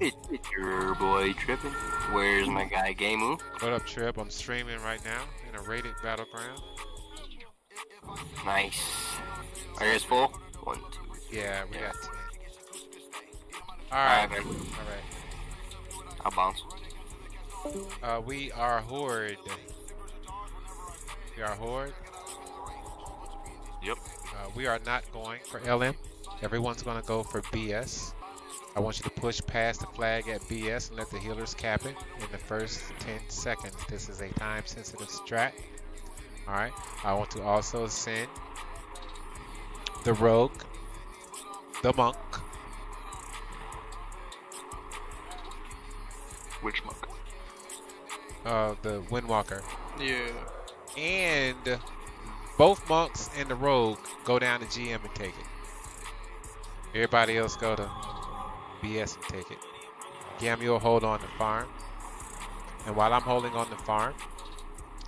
It, it's your boy tripping. Where's my guy Gamu? What up, Trip? I'm streaming right now in a rated battleground. Nice. Are yours full? One, two. Yeah, we Yeah. got 10. Alright, alright. I'll bounce. Uh, we are Horde. We are Horde. Yep. Uh, we are not going for LM. Everyone's going to go for BS. I want you to push past the flag at BS and let the healers cap it in the first 10 seconds. This is a time sensitive strat. Alright. I want to also send the rogue, the monk, Which monk? uh, the windwalker, Yeah. and both monks and the rogue go down to GM and take it. Everybody else go to BS and take it. Gam, you'll hold on the farm. And while I'm holding on the farm,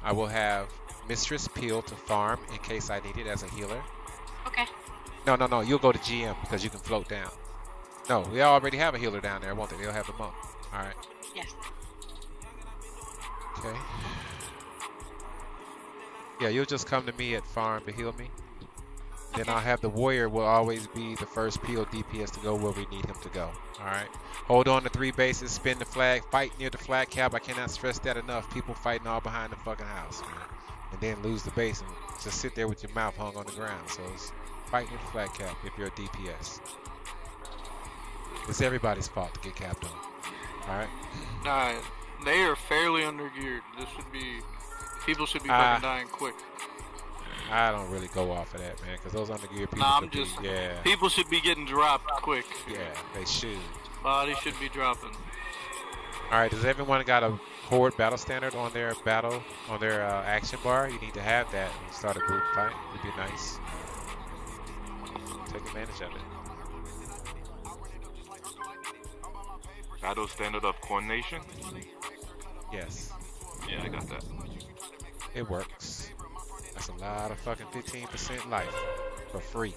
I will have Mistress Peel to farm in case I need it as a healer. Okay. No, no, no, you'll go to GM because you can float down. No, we already have a healer down there, won't they? They'll have the monk. Alright. Yes. Okay. Yeah, you'll just come to me at farm to heal me. Then I'll have the warrior will always be the first PO DPS to go where we need him to go. Alright. Hold on to three bases, spin the flag, fight near the flag cap. I cannot stress that enough. People fighting all behind the fucking house, man. And then lose the base and just sit there with your mouth hung on the ground. So it's fight near the flag cap if you're a DPS. It's everybody's fault to get capped on. Alright? Nah, they are fairly undergeared. This should be. People should be ah. fucking dying quick. I don't really go off of that, man, because those undergear people. Nah, I'm could be- just- yeah, People should be getting dropped quick. yeah, they should. Bodies should be dropping. All right, does everyone got a horde battle standard on their battle on their uh, action bar? You need to have that when you start a group fight. It'd be nice. Take advantage of it. Battle standard of coordination? Yes, Yeah, I got that. it works. That's a lot of fucking 15% life for free.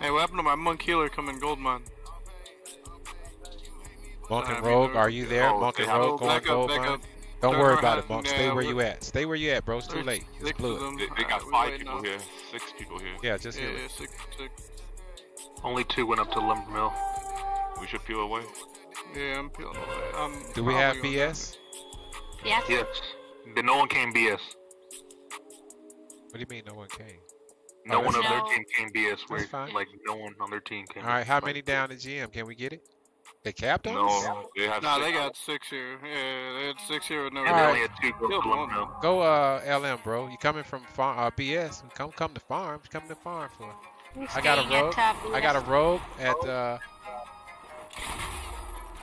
Hey, what happened to my monk healer coming gold mine? Monk and Rogue, they're- you there? Oh, Monk and Rogue going gold mine? up. Don't Turn worry about it, Monk. Stay where we're- you at. Stay where you at, bro. It's too late. It's six blew of it. them. They, they got five people on- here, six people here. Yeah, just Yeah, yeah, six, six. Only two went up to Lumber Mill. We should peel away. Yeah, I'm peeling away. I'm Do we have probably gonna- BS? Yes. Yes. But no one came BS. What do you mean no one came? No Oh, one on of their team came BS. Where, fine. like, no one on their team came All right, how many down to GM? Can we get it? They capped on us? No, they have Nah, they got six here. Yeah, they had six here with no. And they only had two go Killed to one. Lumber Go uh LM, bro. You coming from farm, uh, BS? Come come to farm. Come to farm for. I got a Staying at rogue. I got a rogue at uh.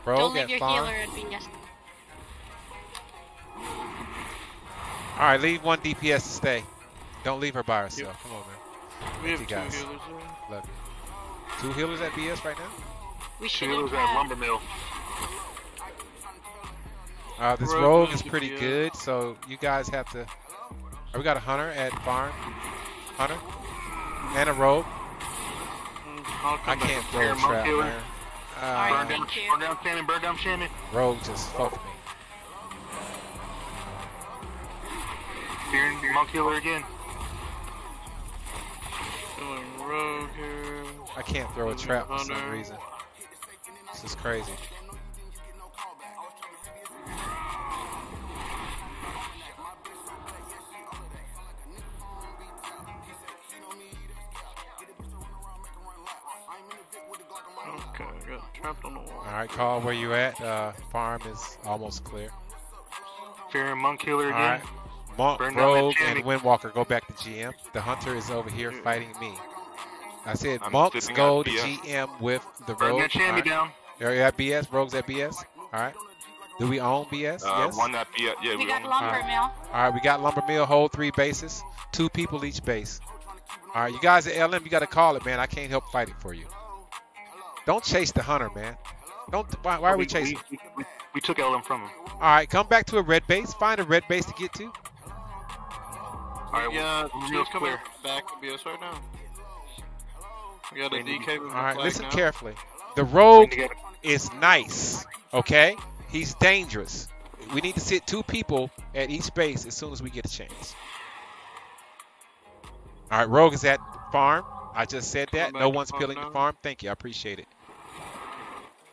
Rogue Don't leave at your farm. healer at BS. All right, leave one DPS to stay. Don't leave her by herself. Come on, man. We have you two guys. healers there. Love you. Two healers at BS right now. We Two should was have at. Lumber Mill. Uh, this Rogue rogue is pretty DPS. good, so you guys have to. Oh, we got a hunter at farm. Hunter and a rogue. Mm, I'll I can't throw Here, a monk trap, killer. man. Alright, Uh, Burn down, thank you. burn down Shannon, burn down Shannon. rogue just fucked me. Fearing Monk Healer again. Doing rogue here. I can't throw a trap for some reason. This is crazy. Okay, got trapped on the wall. All right, call where you at. Uh, farm is almost clear. Fearing Monk Healer All again. right, Monk, Burn Rogue, and. Windwalker go back to GM. The hunter is over here fighting me. I said I'm monks sitting go to GM with the Burn rogue. that Shammy All right. down. Are you at BS? Rogues at BS? All right. Do we own BS? Uh, yes. One that be yeah, We we got own- lumber Alright. mill. All right, we got Lumber Mill, hold three bases, two people each base. All right, you guys at LM, you got to call it, man. I can't help fight it for you. Don't chase the hunter, man. Don't. Why, why are we chasing? We, we, we took LM from him. All right, come back to a red base. Find a red base to get to. Alright, yeah, well, she's real coming clear. back to BS right now. We got a Waiting. DK All right, listen now. carefully. The rogue is nice, okay? He's dangerous. We need to sit two people at each base as soon as we get a chance. All right, rogue is at farm. I just said that. No one's farm peeling the farm. Thank you. I appreciate it.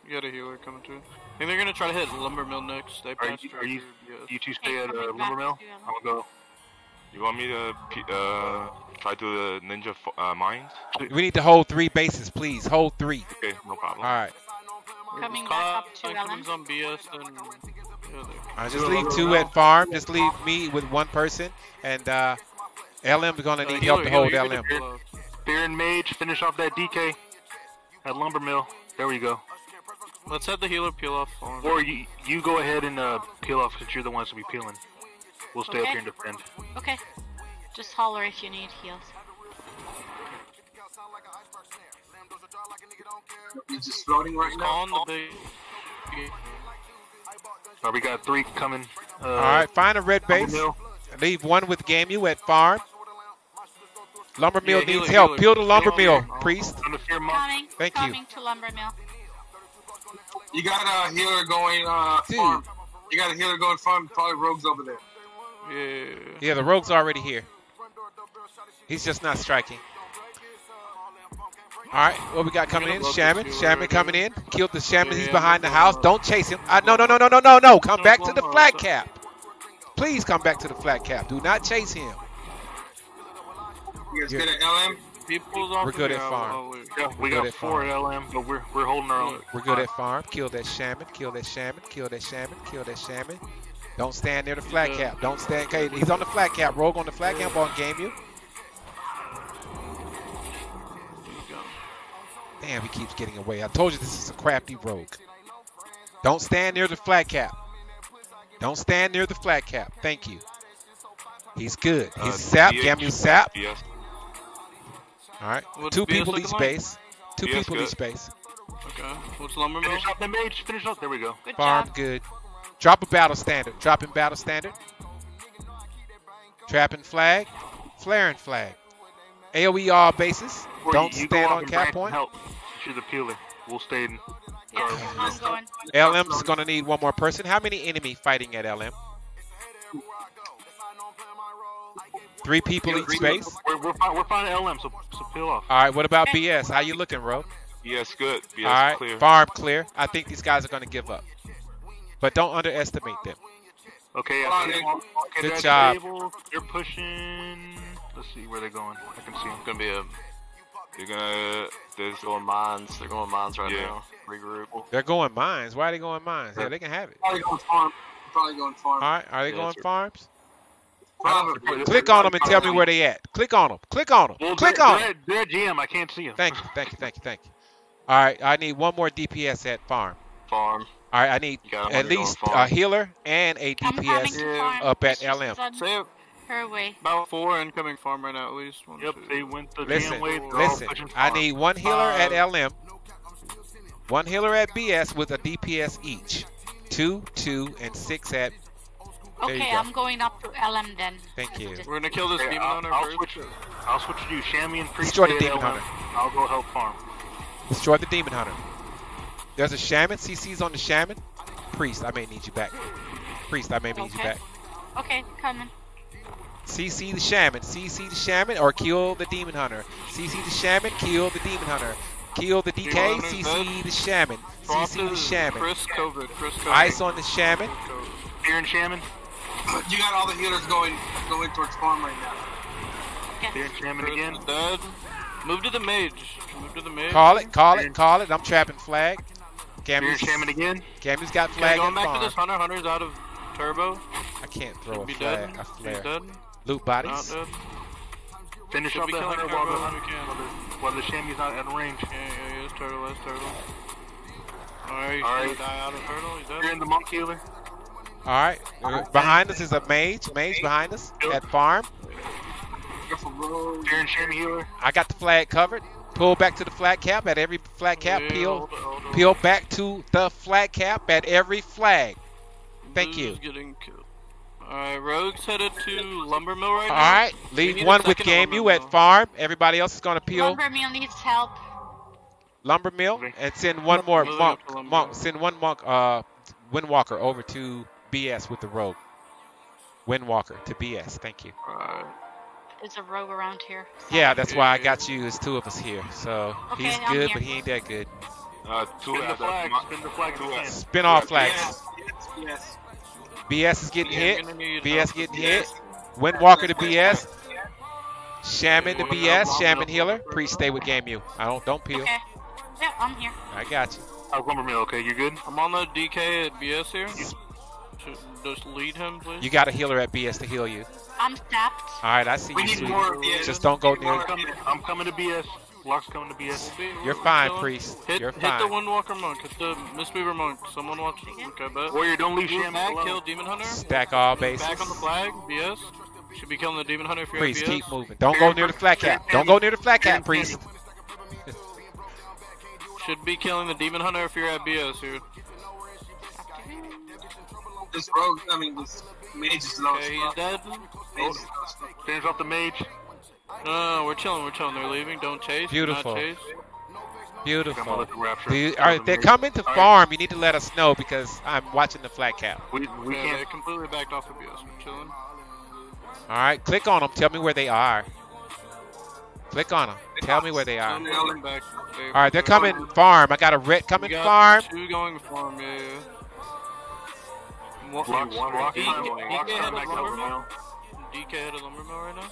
You got a healer coming too. I think they're gonna try to hit Lumber Mill next. They Are you, her are you, through you two stay at uh, coming back Lumber Mill? to, um, I'll go. You want me to uh try to the ninja f- uh, mines? We need to hold three bases, please. Hold three. Okay, no problem. All right. Coming back up to out on BS and yeah, they- All right, just leave two at farm. Just leave me with one person, and uh, LM is gonna Uh, need healer, help to hold you can LM. just pull out. Spear and Mage, finish off that DK at Lumber Mill. There we go. Let's have the healer peel off. Or you you go ahead and uh, peel off since you're the ones to be peeling. We'll stay up here and defend. Okay. Just holler if you need heals. It's just floating right now. calling the big. Alright, we got three coming. Uh, All right, find a red base. Mill. Leave one with Gamu at farm. Lumber mill Yeah, needs help. healer. Peel the lumber Healer. mill, priest. On the fear monk. Coming. Thank you. coming to Lumber Mill. You got a healer going uh, farm. You got a healer going farm. Probably rogues over there. Yeah. Yeah, the rogue's already here. He's just not striking. All right, what we got coming in? Shaman. Shaman coming in. Killed the Shaman. He's behind the house. Don't chase him. Uh, no, no, no, no, no, no, no. Come back to the flag cap. Please come back to the flag cap. Do not chase him. You guys Yeah. get an LM. People's We're good at farm. Oh. Yeah, we Good got four farm. LM, but we're we're holding our own. We're good at farm. Kill that shaman. Kill that shaman. Kill that shaman. Kill that shaman. Don't stand near the flag cap. Don't stand. Okay, he's on the flag cap. Rogue on the flag cap on game you. Damn, he keeps getting away. I told you this is a crafty rogue. Don't stand near the flag cap. Don't stand near the flag cap. Thank you. He's good. He's Uh, sap. BH, Gamu sap. Yes. All right. What's Two people looking each like? base. Two BS people good. each base. Okay. What's Lumber Mill? Finish off the mage. Finish off. There we go. Good Farm job. good. Drop a battle standard. Dropping battle standard. Trapping flag. Flaring flag. AOE all bases. Or Don't you, you go stand on and cap point. Help. She's you're peeler. We'll stay in. Yeah, I'm going. LM's going to need one more person. How many enemy fighting at LM? Three people each base. We're we're fine. We're fine at LM. So so peel off. All right. What about BS? How you looking, bro? Yes, good. Yes, All right. clear. Farm clear. I think these guys are going to give up, but don't underestimate them. Okay. Hold on, okay, okay, Good they're at the job. table. They're pushing. Let's see where they're going. I can see them. Gonna be a You're gonna. There's going mines. They're going mines right Yeah. now. Regroup. They're going mines. Why are they going mines? Yeah, they can have it. Probably going farm. Probably going farm. All right. Are they Yeah, going farms? Probably. Click on them and tell me where they at. Click on them. Click on them. Well, Click they're, on they're, them. they're GM. I can't see them. Thank you. Thank you. Thank you. Thank you. All right. I need one more DPS at farm. Farm. All right. I need You got 'em at least a healer and a I'm coming DPS. Yeah. up at She's LM. on her way. about four incoming farm right now at least. One, Yep, two. they went the Listen, GM way. They're listen. I need one healer at Five. LM, one healer at BS with a DPS each. Two, two, and six at. There Okay, go. I'm going up to LM then. Thank you. We're gonna kill this Okay, demon I'll, hunter I'll first. switch. I'll switch to you, Shammy and Priest. Destroy the demon LM. hunter. I'll go help farm. Destroy the demon hunter. There's a shaman. CC's on the shaman. Priest, I may need you back. Priest, I may need you back. Okay, coming. CC the shaman. CC the shaman or kill the demon hunter. CC the shaman. Kill the demon hunter. Kill the DK. CC the shaman. CC the shaman. Chris COVID. Chris COVID. Ice on the shaman. Fear and Shaman. You got all the healers going going towards farm right now. Fear and Shaman again. is dead. Move to the mage. Move to the mage. Call it. Call it. Call it. I'm trapping flag. Fear and Gamu's, Shaman again. Gamu's got Okay, flag going and back to this hunter. Hunter's out of turbo. I can't throw Should a be flag. dead. A He's flare. dead. Loot Not bodies. dead. Finish Should off be the hunter while the, turbo if we can. while the, while the Shammy's not at range. Yeah, yeah, yeah. It's turtle. That's turtle. Alright, he's Alright. gonna die out of turtle. He's Fear dead. and the monk healer. All right. Uh, Behind us is a mage. Mage behind us at farm. Careful, rogue. Fear and Shammy healer. I got the flag covered. Pull back to the flag cap at every flag cap. Yeah, Peel. Hold it, hold it, Peel back to the flag cap at every flag. Thank Blue's you. getting killed. Alright, Rogue's headed to Lumber Mill right All now. right, We leave one with second Game lumber U at farm. Everybody else is gonna peel Lumber Mill needs help. lumber mill and send one more Moving monk. up to lumber monk send one monk. Uh, Windwalker over to BS with the rogue. Windwalker to BS. Thank you. Alright. There's a rogue around here. Yeah, that's why I got you. There's two of us here, so Okay, he's I'm good, here. but he ain't that good. Uh, two Spin the flag. mo- Spin the flag. two Spin off flags. Yes, yes, yes. BS is getting hit. I'm gonna need BS getting hit. yes. Windwalker to BS. Shaman to Lumber BS. lumber Shaman mill, healer. lumber Priest mill. stay with Game U. I don't don't peel. Okay. Yeah, I'm here. I got you. uh, lumber mill. Okay, you good? I'm on the DK at BS here. Just lead him, please. You got a healer at BS to heal you. I'm stabbed. All right, I see We you, need more. Yeah, Just don't go near. I'm coming, I'm coming to BS. Lock's coming to BS. We'll You're fine, chilling. priest. Hit, You're hit the fine. Windwalker monk. Hit the Mistweaver monk. Someone watch. Okay, bet. Warrior, don't leave Move Sham back, kill Demon Hunter. Stack all bases. Back on the flag, BS. Should be killing the Demon Hunter if you're Priest, at BS. keep moving. Don't go near the flag cap. Don't go near the flag cap, priest. Should be killing the Demon Hunter if you're at BS here. This rogue, I mean, this mage is low. Okay, he's dead. Mage is low spot. Finish off the mage. No, no, no, we're chilling, we're chilling. They're leaving. Don't chase. Beautiful. Not chase. Beautiful. let the rapture. Do you, kill all right, they're coming to All right, farm. You need to let us know because I'm watching the flag cap. We, we Yeah, can't. they completely backed off of BS. We're chilling. All right, click on them. Tell me where they are. Click on them. Tell me where they are. I'm All moving back. right, they're coming farm. I got a red We coming got farm. Two going farm, yeah, yeah. What, Lock's, Lock's, DK, Lock's, DK Lock's head coming of back over lumber now. mill. DK head of lumber mill right now.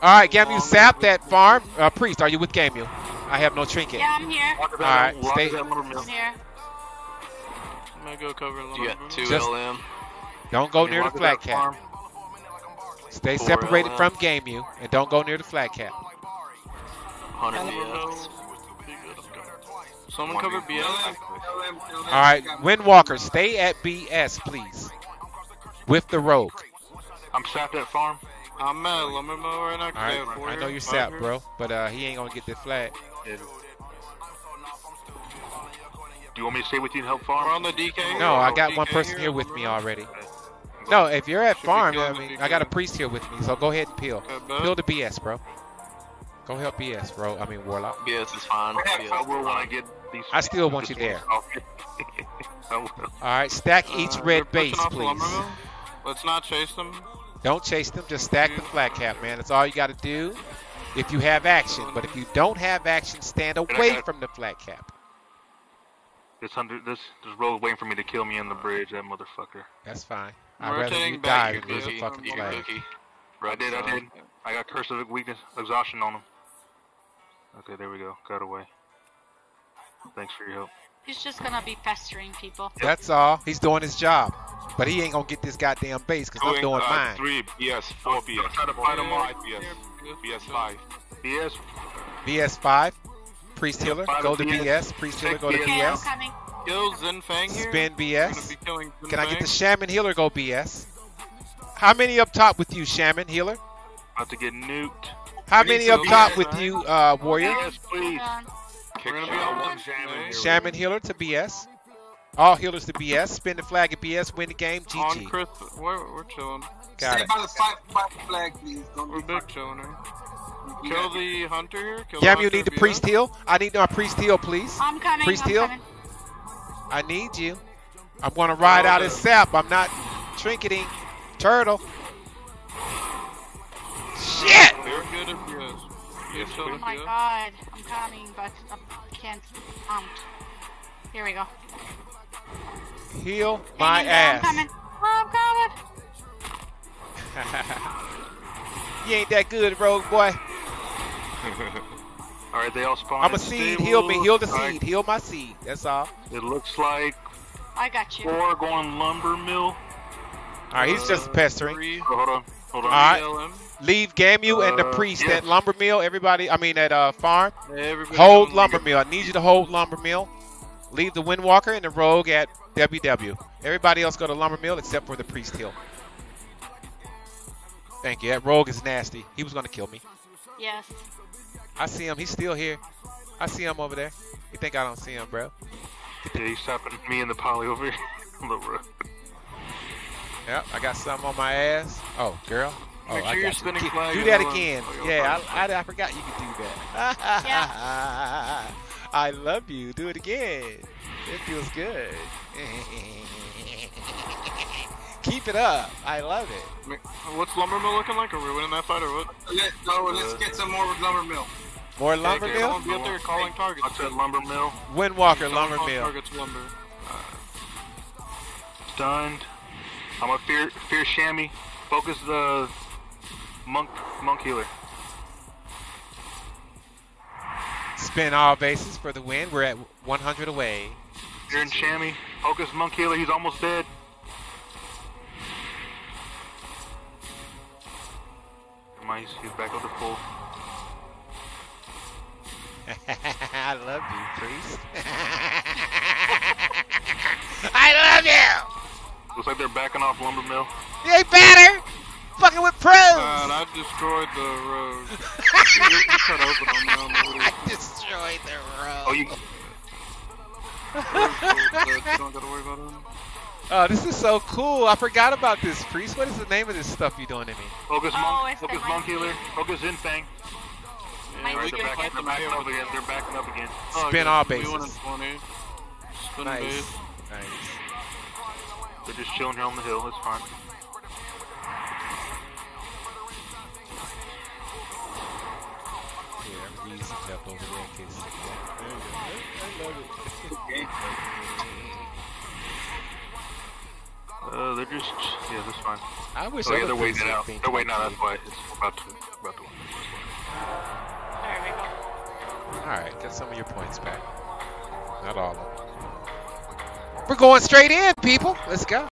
All right, Gamu, sap that farm. Uh, priest, are you with Gamu? I have no trinket. Yeah, I'm here. All right, is All at- right, Lock stay- is at lumber mill. I'm here. I'm gonna go cover lumber You mill. got two Just- LM. Don't go near the flag cap. farm. Stay Four separated LM. from Gamu and don't go near the flag cap. 100 Lumber mill. BS. Be good, I'm good. Someone cover BS. All right, Windwalker, stay at BS, please. With the rogue. I'm sapped at farm. I'm at lumber mill right now. All 'cause they right, I know you're five sap, bro, but uh, he ain't gonna get this flag. Do you want me to stay with you and help We're farm? on the DK. No, I got on one person here on with me mill. already. No, if you're at Should farm, I killing the mean, I got a priest here with me, so go ahead and peel. Okay, bet. Peel the BS, bro. Go help BS, bro. I mean, Warlock. BS is fine. BS I will when I get these. I still want you there. All right, stack each Uh, red pushing base, off the lumber please. Let's not chase them. Don't chase them. Just stack the flag cap, man. That's all you got to do. If you have action, but if you don't have action, stand away from the flag cap. This under this this rogue waiting for me to kill me in the bridge. That motherfucker. That's fine. I'd We're rather you die than You lose a fucking flag. Cookie. I did. I did. I got curse of weakness, exhaustion on him. Okay, there we go. Got away. Thanks for your help. He's just gonna be pestering people. That's all. He's doing his job. But he ain't gonna get this goddamn base because I'm doing uh, mine. Three BS, four BS. Try to fight them all. BS, BS five. BS. BS5. Priest healer, Five go to BS. BS. Priest healer, go to Okay, BS. coming. Kill Zen Fang here. Spin BS. Zen Can I get the Shaman healer go BS? How many up top with you, Shaman healer? About to get nuked. How many up top with you, uh, warrior? Yes, please. Hold on. We're gonna be on one one Shaman Shaman healer to BS. All healers to BS. Spin the flag at BS. Win the game. On GG. Chris, we're, we're chilling. Got Stay it. by the fight, fight flag, please. Don't We're be big chilling here. Kill got the hunter here. Kill the Yam, you need the BS. priest heal. I need my priest heal, please. I'm coming. Priest I'm heal? coming. I need you. I'm gonna ride out his sap. I'm not trinketing. Turtle. Shit! We're good at BS. Yes, Oh my god. I'm coming, but I can't count. Here we go. Heal my Hang in there, I'm coming. Oh, I'm coming. you ain't that good, rogue boy. All right, they all spawn. I'm a in seed. Heal me. Heal the All right, seed. Heal my seed. That's all. It looks like I got you. four going lumber mill. All right, he's just Uh, pestering. Three, Oh, hold on. Hold on. All right. LM. Leave Gamu and the Uh, priest yeah. at lumber mill. Everybody, I mean at uh farm. Everybody Hold on lumber mill. I need you to hold lumber mill. Leave the windwalker and the rogue at WW. Everybody else go to lumber mill except for the priest hill. Thank you. That rogue is nasty. He was gonna kill me. Yes. I see him. He's still here. I see him over there. You think I don't see him, bro? Yeah, he's stopping me and the poly over here on the road. Yep, I got something on my ass. Oh, girl. Oh, I got spinning Keep- flag Do that again. Oh, Yeah. I, I, I forgot you could do that. I love you. Do it again. It feels good. Keep it up. I love it. What's Lumber Mill looking like? Are we winning that fight or what? Let, no, let's get some more lumber mill. More Okay, lumber okay, mill? Someone be up there calling targets. I said lumber mill. Windwalker Someone lumber mill. Targets lumber. Stunned. I'm a fear fear Shammy. Focus the monk monk healer. Spin all bases for the win. We're at 100 away. You're in Shammy. Focus monk healer. He's almost dead. Mice. He's back up to full. I love you, priest. I love you. Looks like they're backing off lumber mill. You better. Fucking with pros. Man, I destroyed the road. you, you cut open on me on I destroyed the road. Oh, you. road, so you don't gotta worry about it. Oh, this is so cool. I forgot about this, priest. What is the name of this stuff you're doing to me? Focus Oh, monk. it's the Focus mice. monk healer. Focus Infang. Yeah, we they're, back, they're backing up again. They're backing up again. Oh, Spin yeah, all bases. won in 20. Spin Nice. base. Nice. They're just chilling here on the hill. It's fine. Up over there in case. There we go. I love it. Uh, they're just. Yeah, that's fine. I wish Oh, yeah, other they're waiting it out. They're waiting out. That's why it's about to. About to win. There we go. Alright, get some of your points back. Not all of them. We're going straight in, people. Let's go.